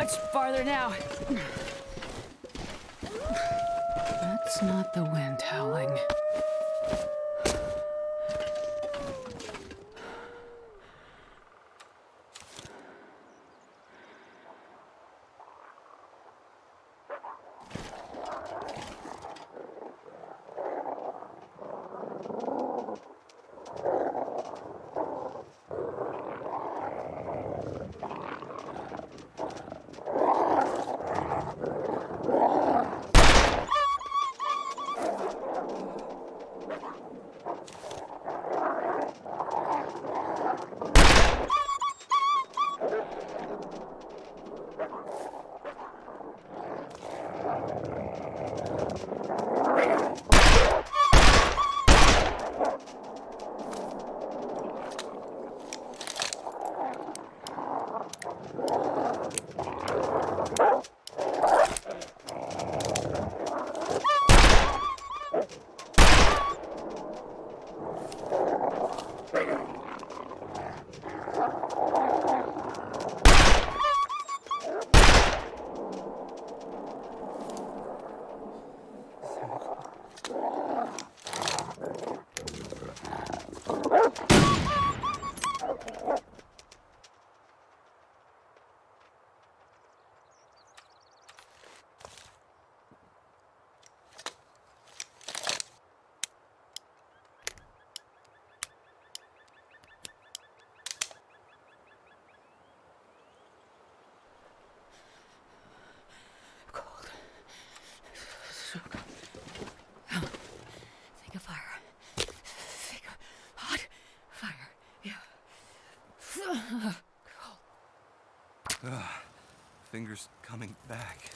much farther now. That's not the wind howling. Fingers coming back.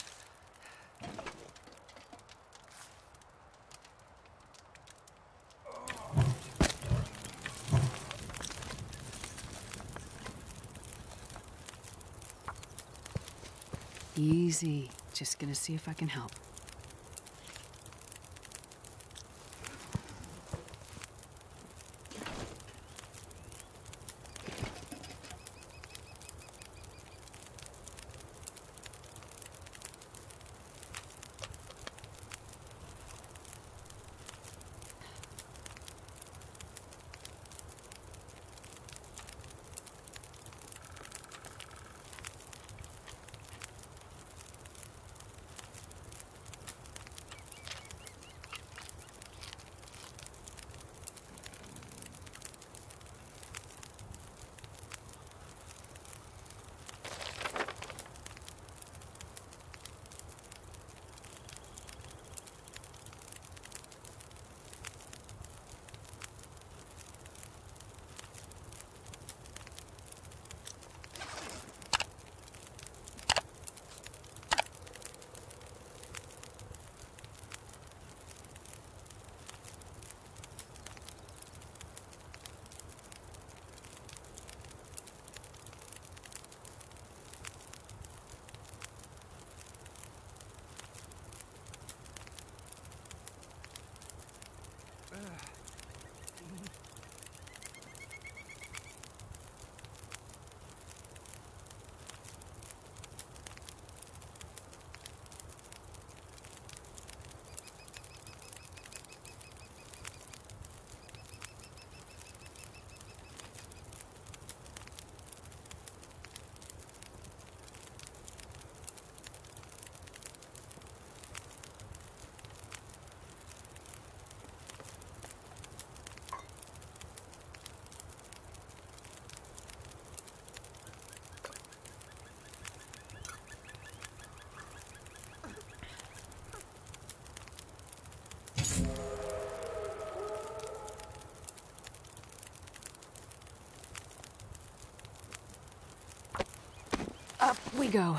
Easy. Just gonna see if I can help. We go.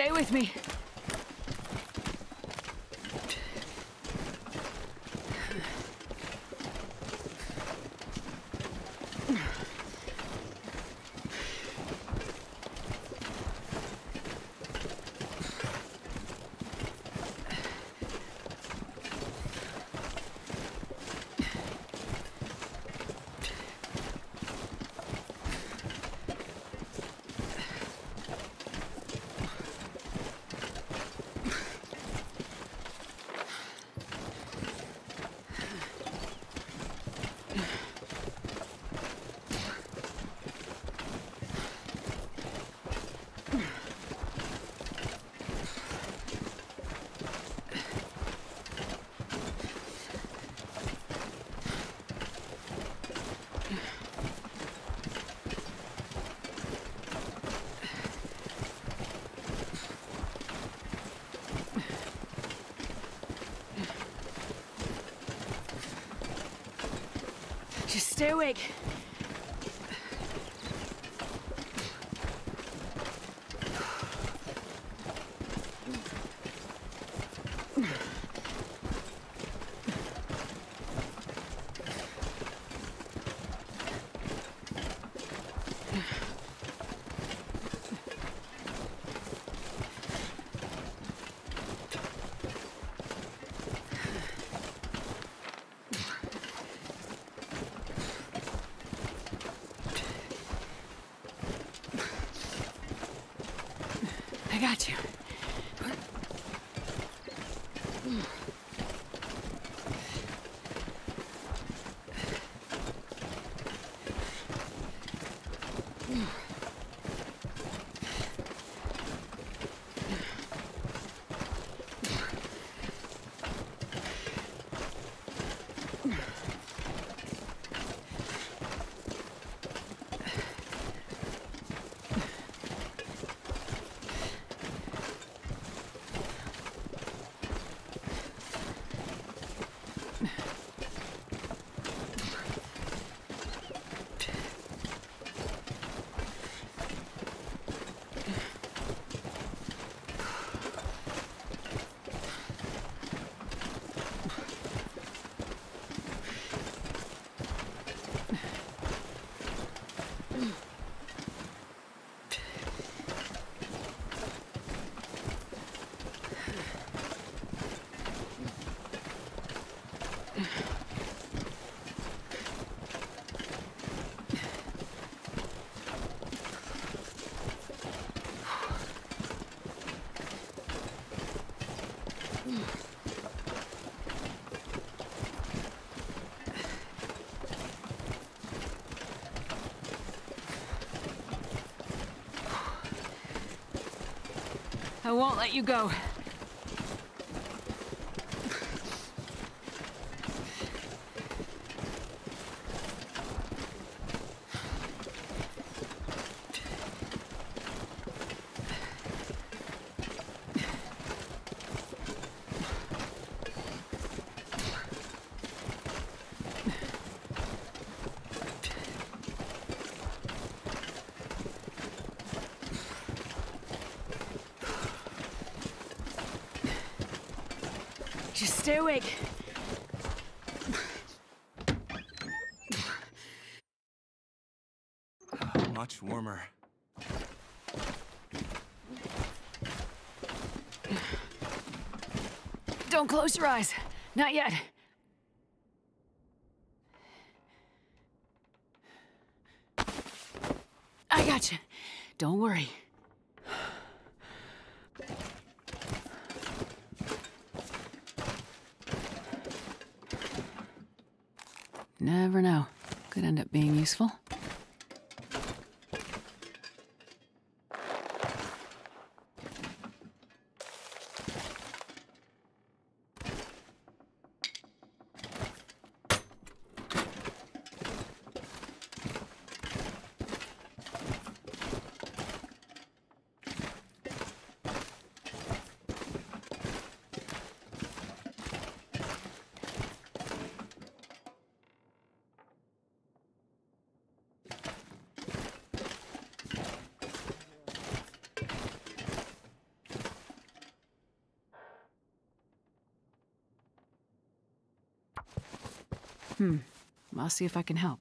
Stay with me. Just I won't let you go. Stay awake. Much warmer. Don't close your eyes. Not yet. I got you. Don't worry. Never know. Could end up being useful. Hmm. I'll see if I can help.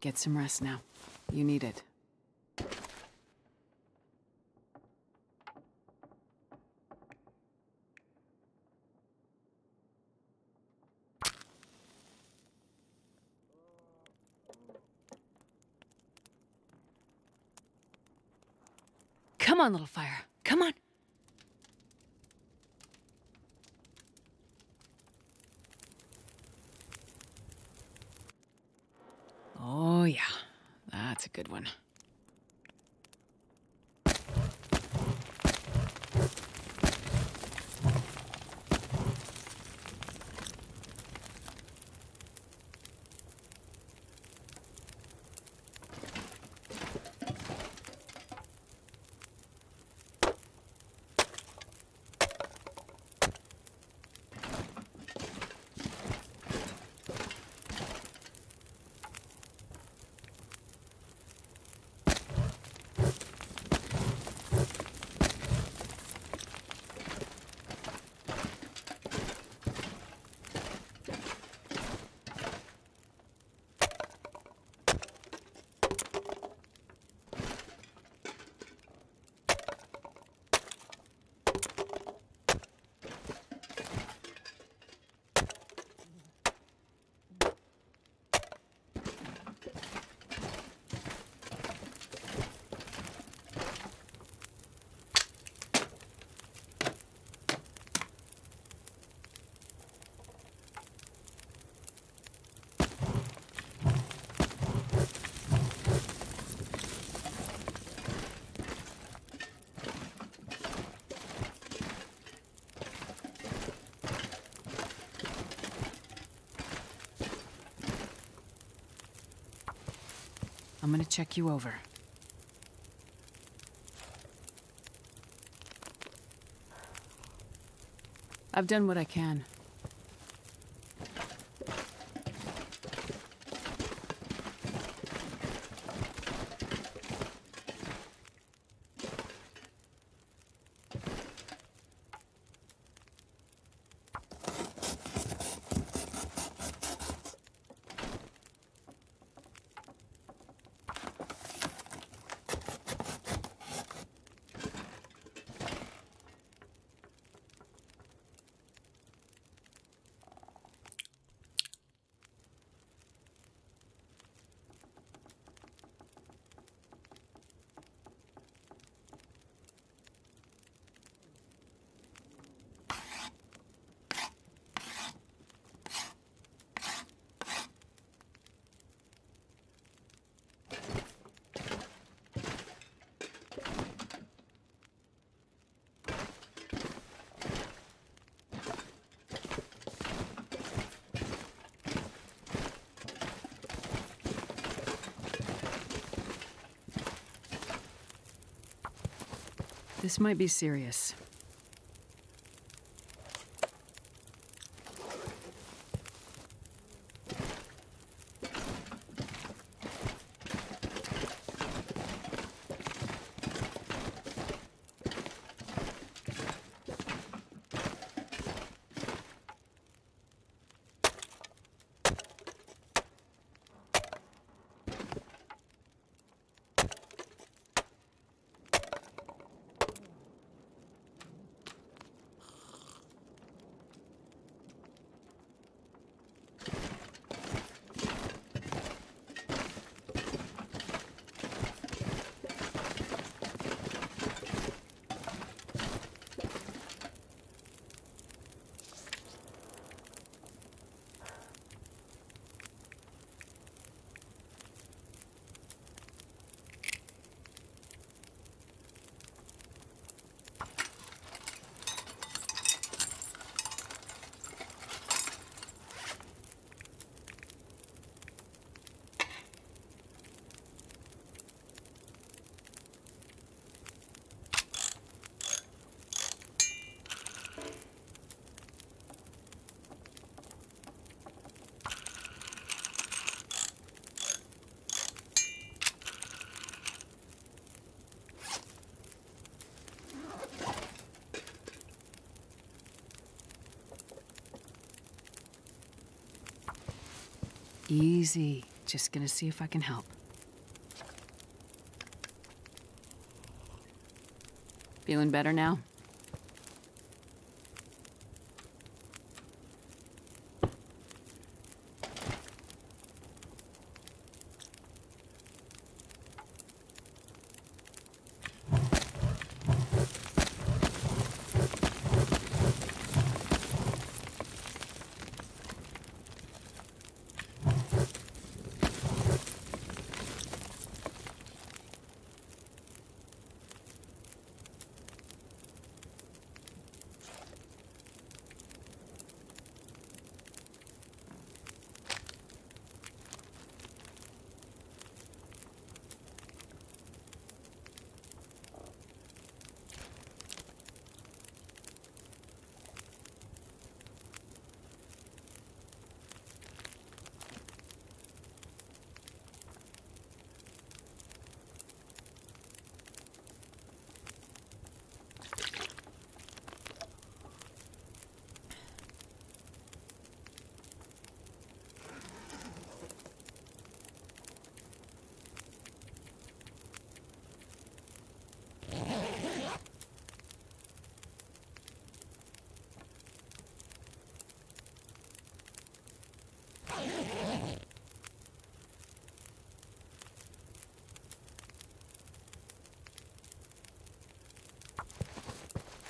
Get some rest now. You need it. Come on, little fire. I'm gonna check you over. I've done what I can. This might be serious. Easy. Just gonna see if I can help. Feeling better now?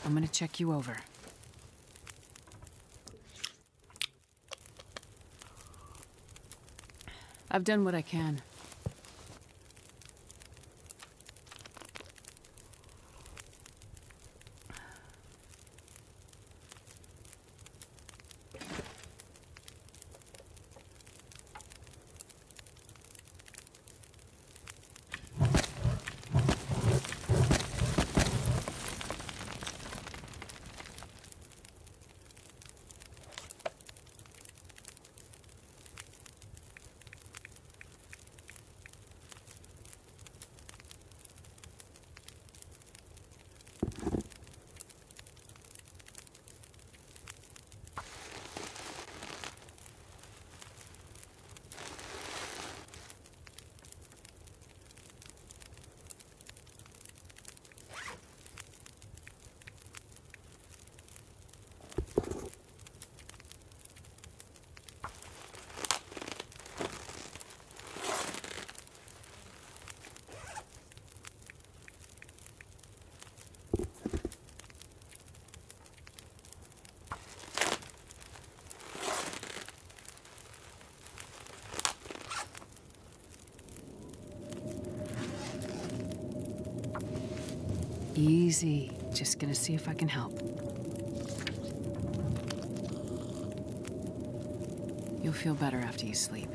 I'm gonna check you over. I've done what I can. Easy. Just gonna see if I can help. You'll feel better after you sleep.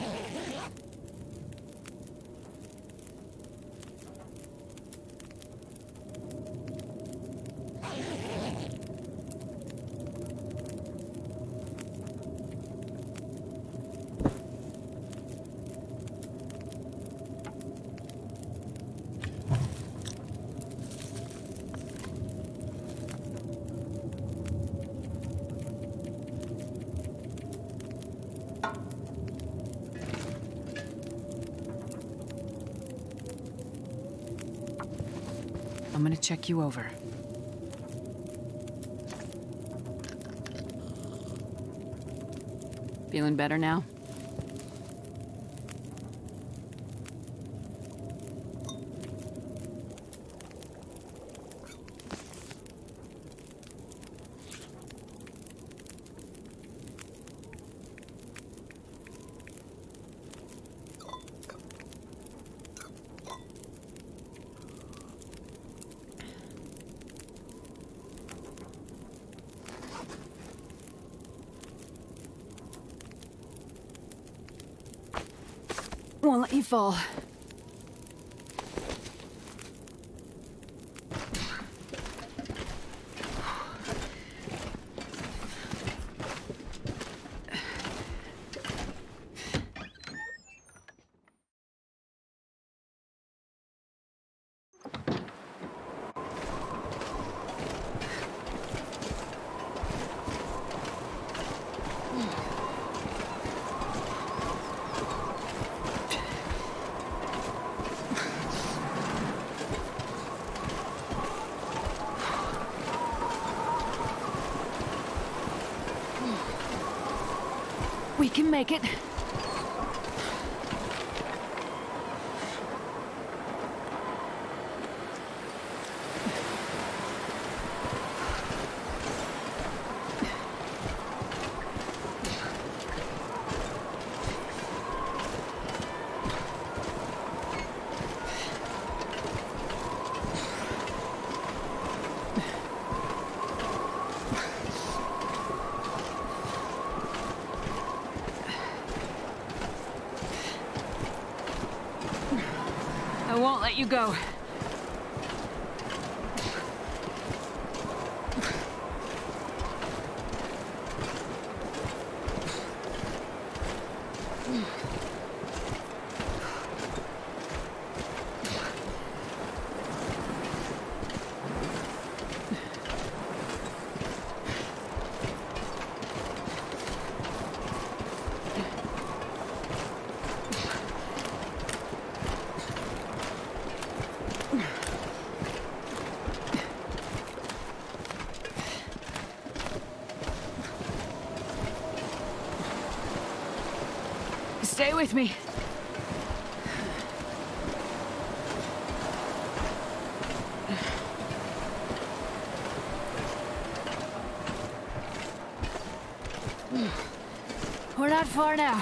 Oh, my God. I'm gonna check you over. Feeling better now? Let you fall. We can make it. I won't let you go. Stay with me. We're not far now.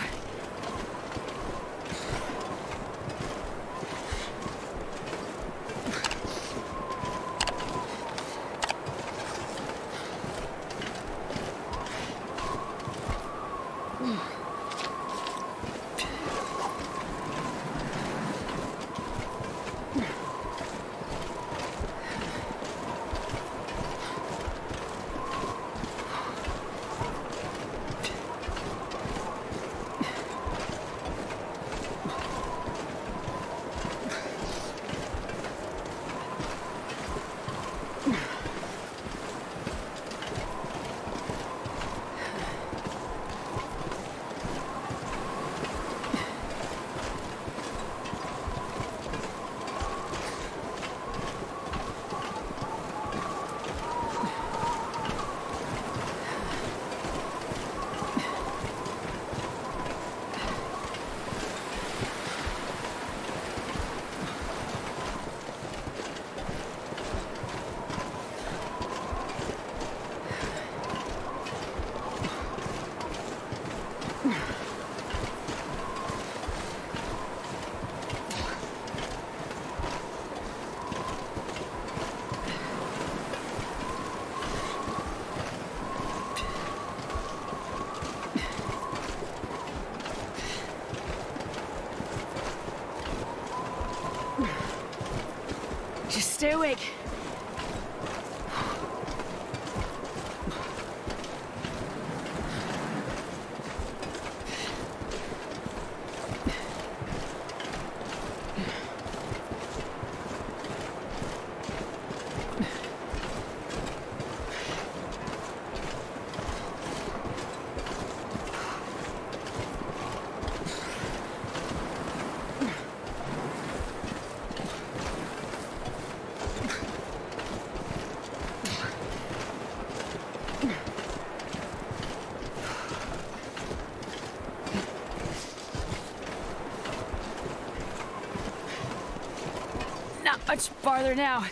Much farther now.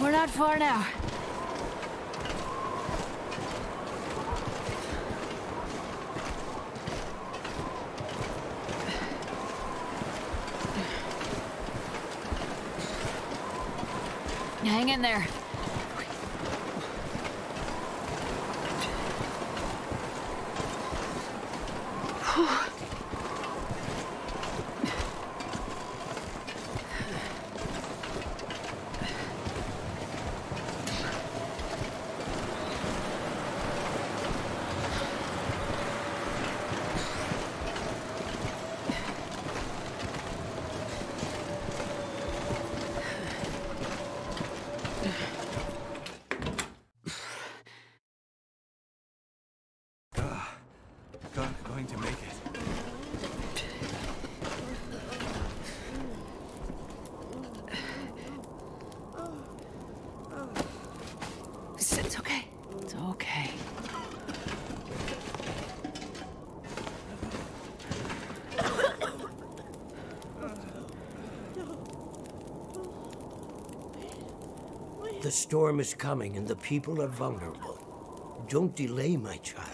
We're not far now. Storm is coming and the people are vulnerable. Don't delay, my child.